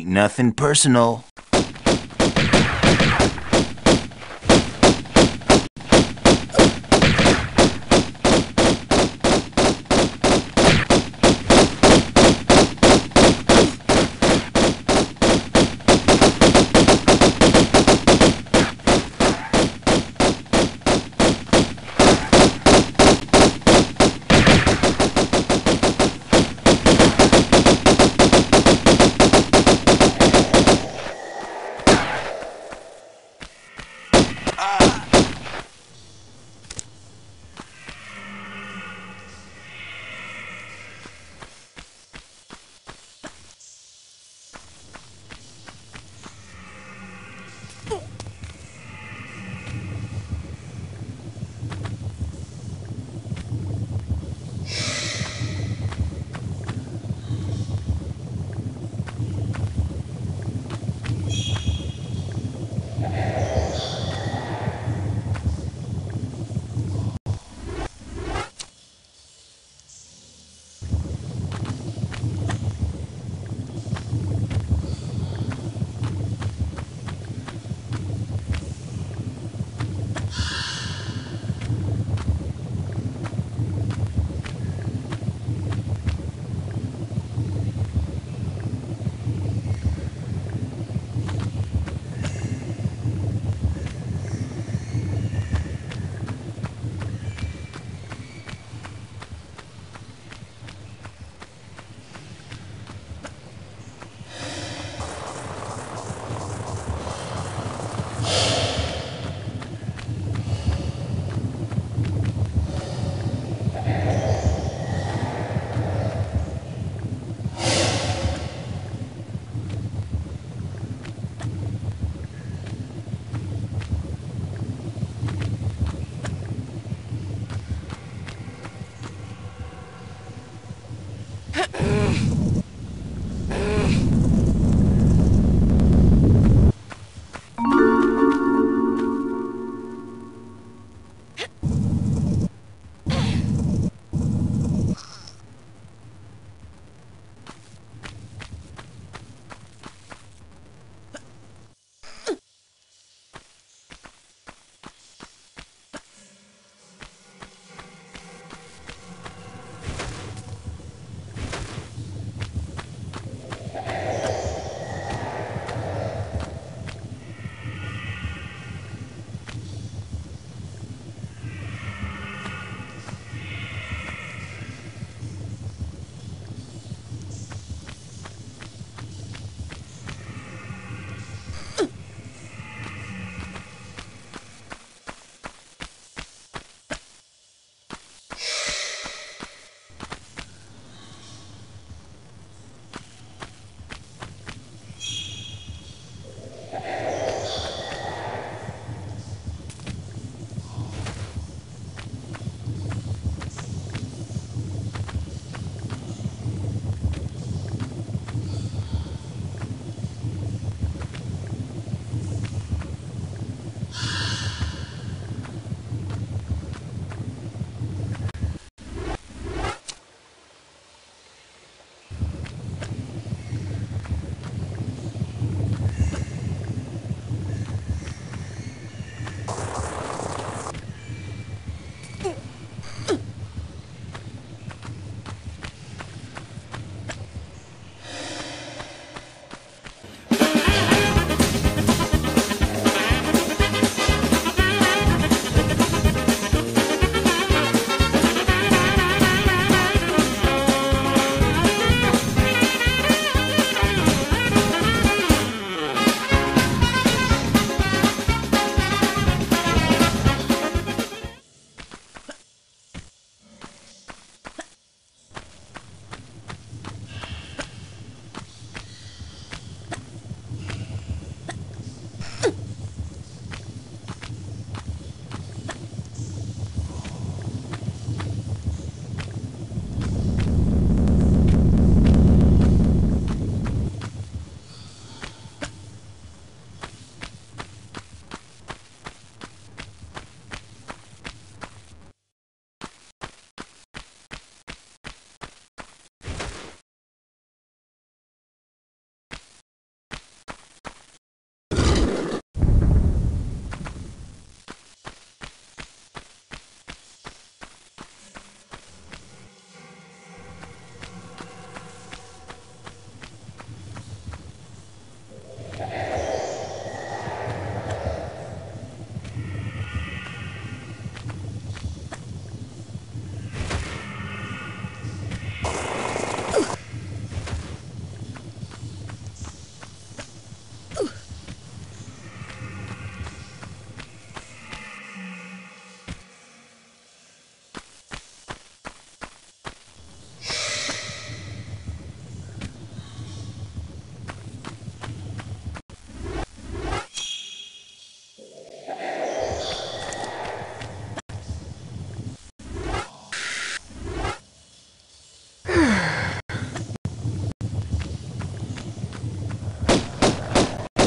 Ain't nothing personal.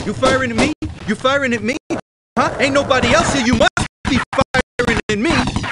You firing at me? You firing at me? Huh? Ain't nobody else here. You must be firing at me.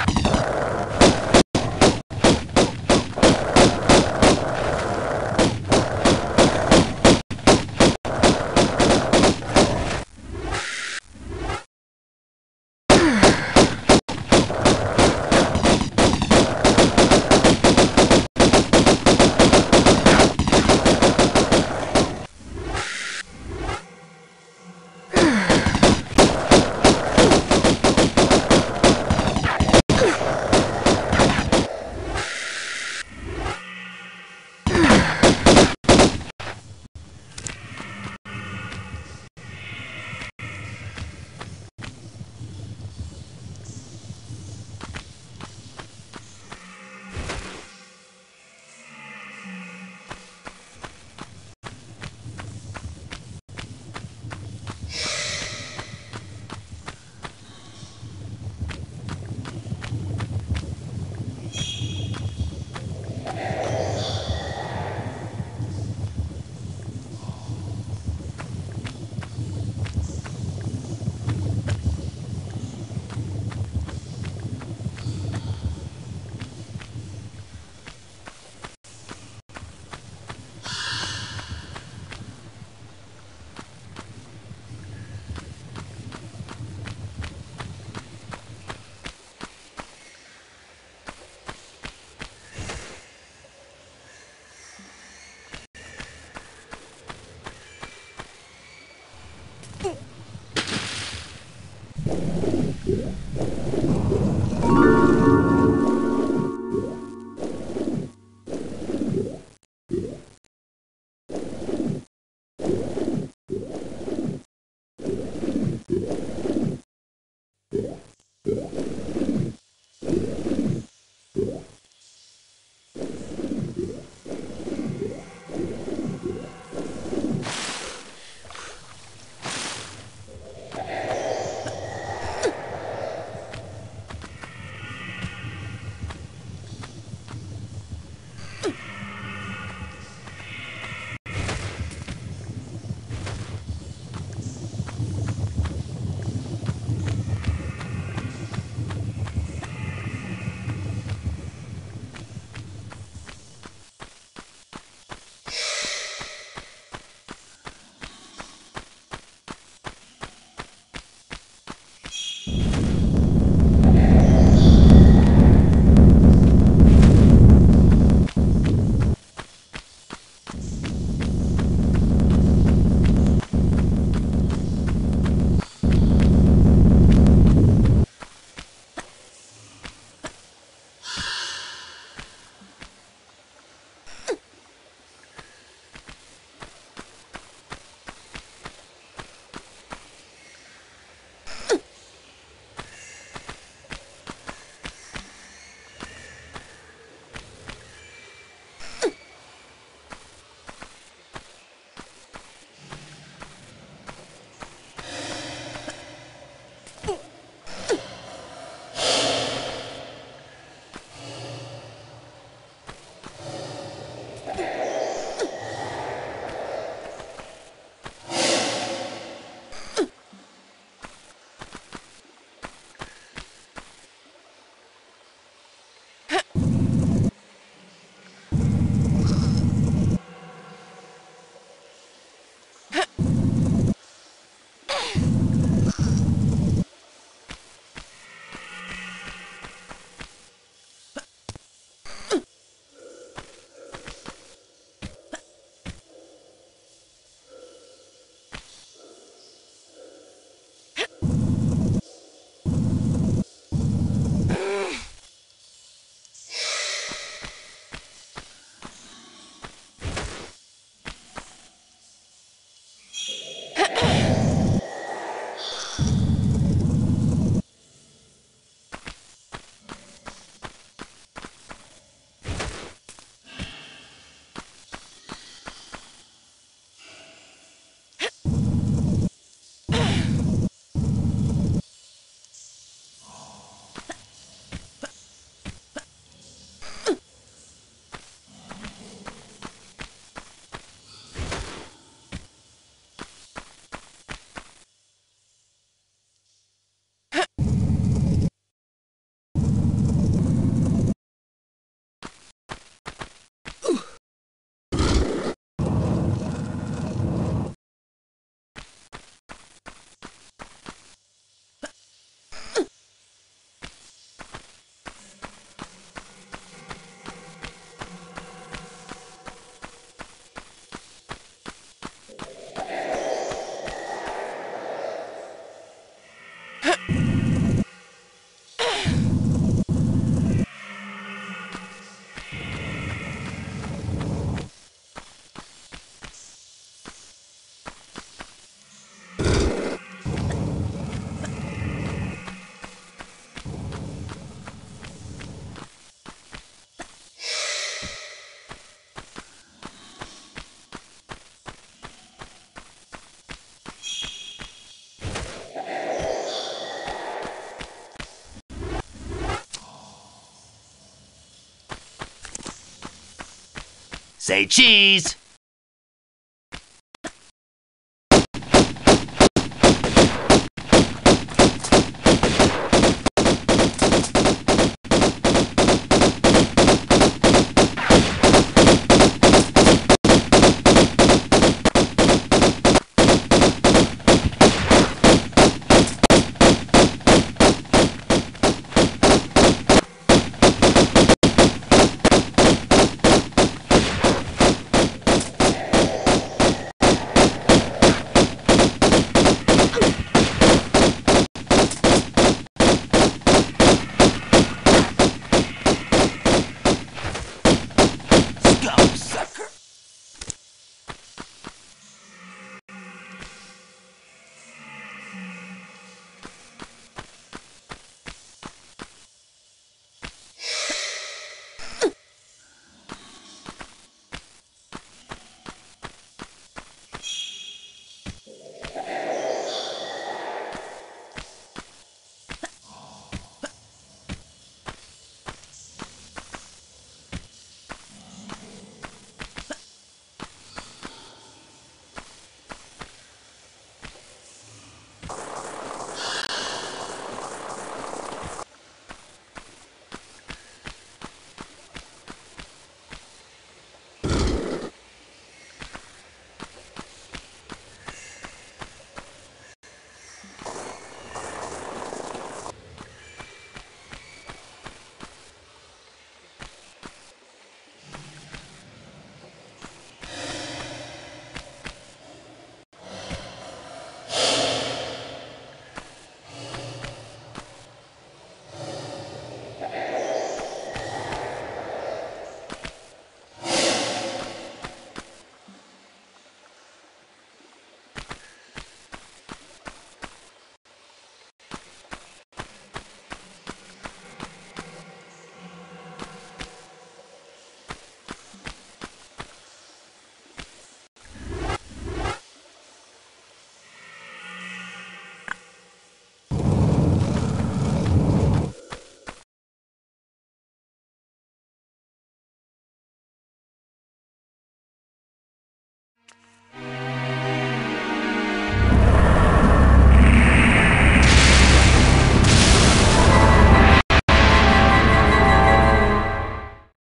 Say cheese.